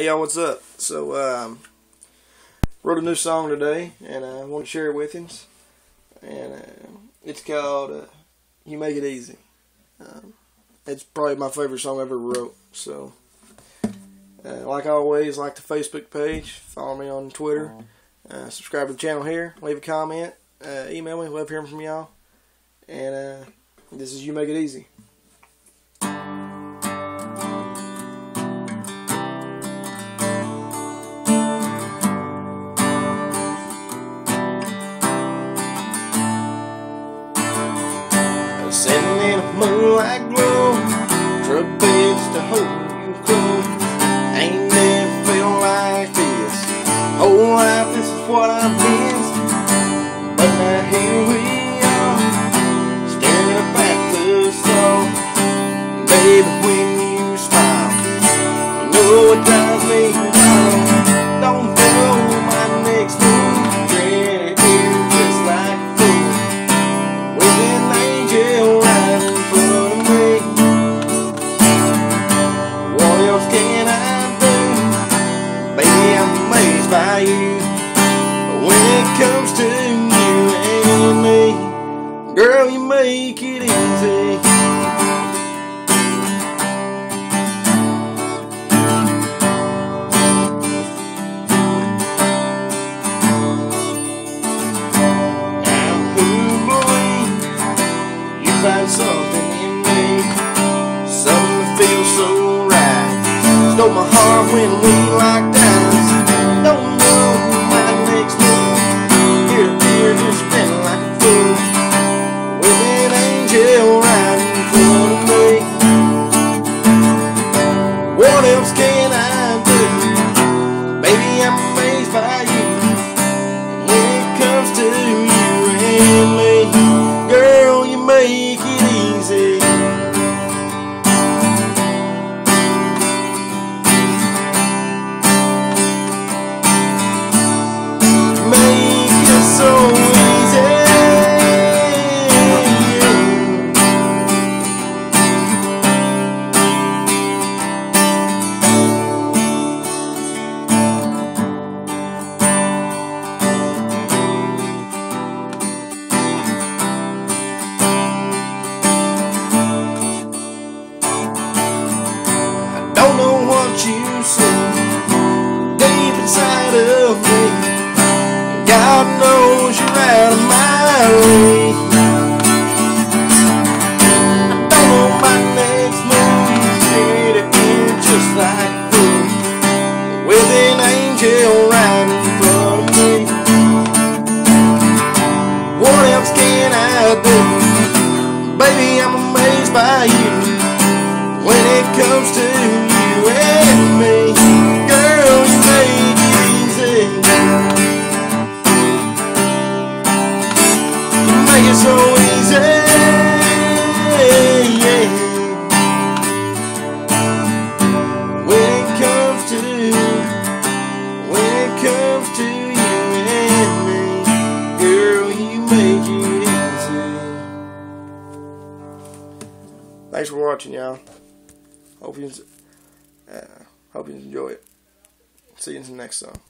Hey y'all, what's up? So, um, wrote a new song today, and I want to share it with you. And uh, it's called uh, "You Make It Easy." Um, it's probably my favorite song I ever wrote. So, uh, like always, like the Facebook page, follow me on Twitter, uh, subscribe to the channel here, leave a comment, uh, email me. Love hearing from y'all. And uh, this is "You Make It Easy." A moonlight glow, trumpets to hold you close. Ain't never felt like this. Whole life, this is what I've missed. But now here we are, staring up at the sun. Baby, when when it comes to you and me, girl, you make it easy. Find something in me, something that feels so right. Stole my heart when we locked eyes. What deep inside of me. God knows you're out of my league. I don't know my next move. It here just like fool with an angel right in front of me. What else can I do? Baby, I'm amazed by you when it comes to make it so easy. When it comes to when it comes to you and me, girl, you make it easy. Thanks for watching, y'all. Hope you, uh, hope you enjoy it. See you in the next song.